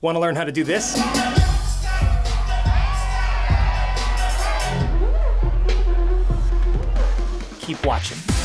Want to learn how to do this? Keep watching.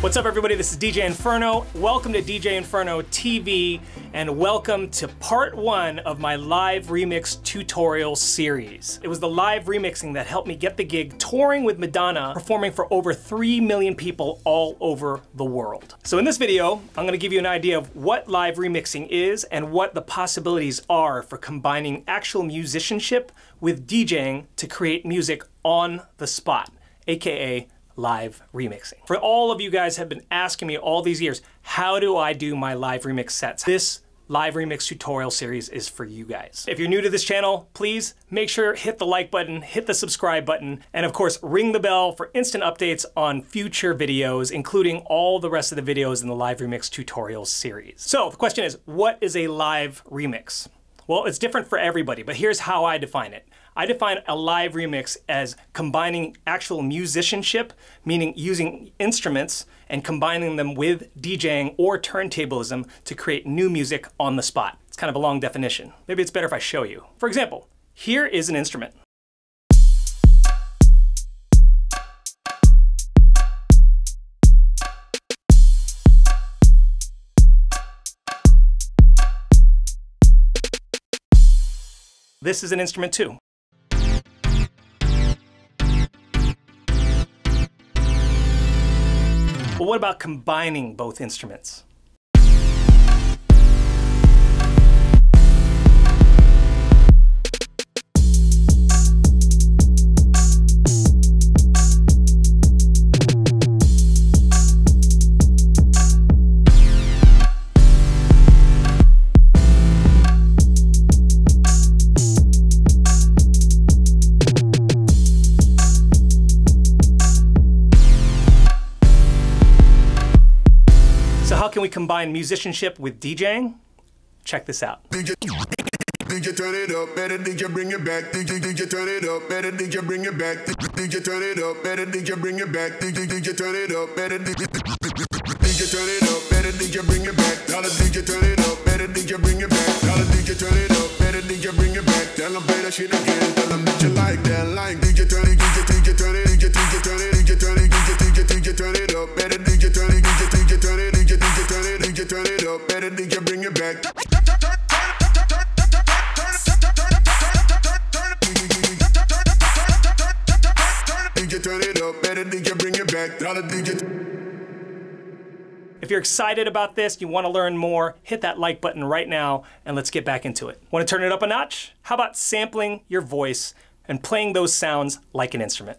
What's up, everybody? This is DJ Enferno. Welcome to DJ Enferno TV, and welcome to part one of my live remix tutorial series. It was the live remixing that helped me get the gig touring with Madonna, performing for over 3 million people all over the world. So in this video, I'm gonna give you an idea of what live remixing is and what the possibilities are for combining actual musicianship with DJing to create music on the spot, AKA live remixing. For all of you guys have been asking me all these years, how do I do my live remix sets? This live remix tutorial series is for you guys. If you're new to this channel, please make sure hit the like button, hit the subscribe button, and of course ring the bell for instant updates on future videos, including all the rest of the videos in the live remix tutorial series. So the question is, what is a live remix? Well, it's different for everybody, but here's how I define it. I define a live remix as combining actual musicianship, meaning using instruments and combining them with DJing or turntablism to create new music on the spot. It's kind of a long definition. Maybe it's better if I show you. For example, here is an instrument. This is an instrument too. But what about combining both instruments? Can we combine musicianship with DJing? Check this out. DJ, DJ turn it up, better DJ bring it back. DJ, DJ turn it up, better DJ bring it back. DJ turn it up, better DJ bring it back. DJ, DJ turn it up, better DJ, DJ turn it up, better DJ bring it back. Dollar DJ turn it up, better DJ bring it back. Dollar DJ turn it up, better DJ bring it back. Tell them play shit again, tell them that you like that, like DJ turn it, DJ, DJ turn it, DJ, DJ turn it, turn it up, better better DJ bring it back. If you're excited about this, you want to learn more, hit that like button right now and let's get back into it. Want to turn it up a notch? How about sampling your voice and playing those sounds like an instrument?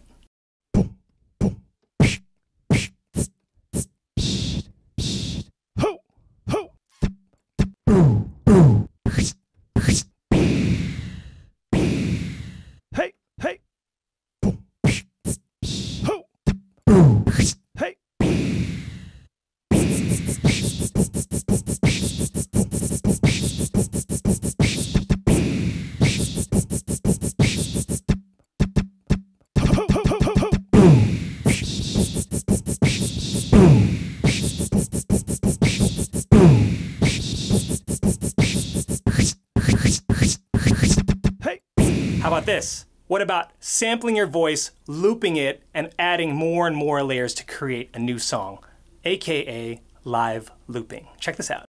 This? What about sampling your voice, looping it, and adding more and more layers to create a new song, aka live looping? Check this out.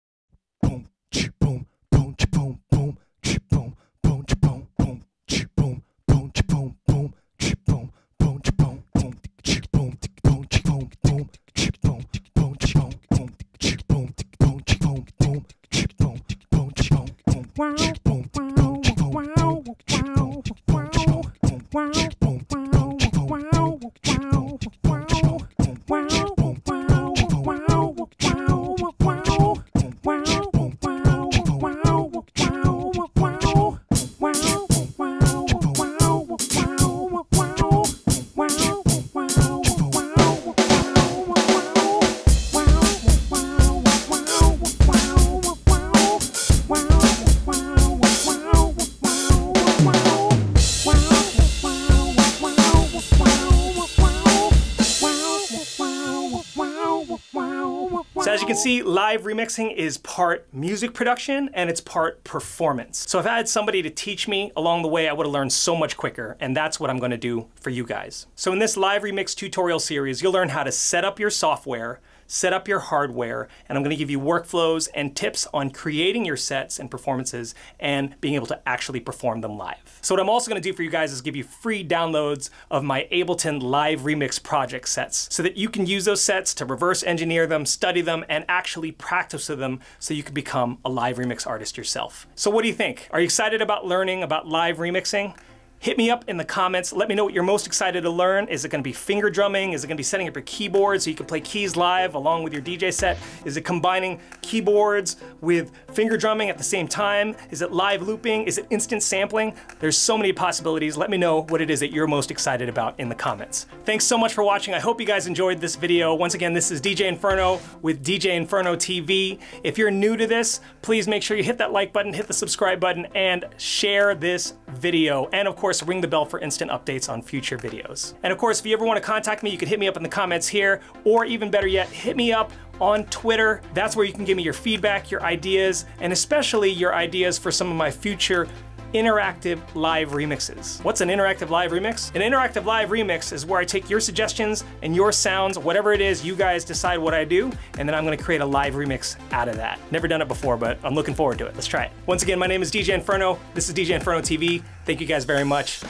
See, live remixing is part music production and it's part performance. So if I had somebody to teach me along the way, I would have learned so much quicker, and that's what I'm gonna do for you guys. So in this live remix tutorial series, you'll learn how to set up your software, set up your hardware, and I'm gonna give you workflows and tips on creating your sets and performances and being able to actually perform them live. So what I'm also gonna do for you guys is give you free downloads of my Ableton Live Remix project sets so that you can use those sets to reverse engineer them, study them, and actually practice with them so you can become a live remix artist yourself. So what do you think? Are you excited about learning about live remixing? Hit me up in the comments. Let me know what you're most excited to learn. Is it gonna be finger drumming? Is it gonna be setting up your keyboard so you can play keys live along with your DJ set? Is it combining keyboards with finger drumming at the same time? Is it live looping? Is it instant sampling? There's so many possibilities. Let me know what it is that you're most excited about in the comments. Thanks so much for watching. I hope you guys enjoyed this video. Once again, this is DJ Enferno with DJ Enferno TV. If you're new to this, please make sure you hit that like button, hit the subscribe button, and share this video. And of course, course, ring the bell for instant updates on future videos. And of course, if you ever want to contact me, you can hit me up in the comments here, or even better yet, hit me up on Twitter. That's where you can give me your feedback, your ideas, and especially your ideas for some of my future interactive live remixes. What's an interactive live remix? An interactive live remix is where I take your suggestions and your sounds, whatever it is, you guys decide what I do, and then I'm gonna create a live remix out of that. Never done it before, but I'm looking forward to it. Let's try it. Once again, my name is DJ Enferno. This is DJ Enferno TV. Thank you guys very much.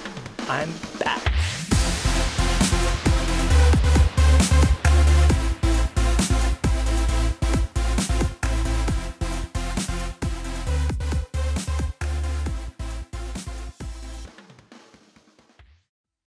I'm back.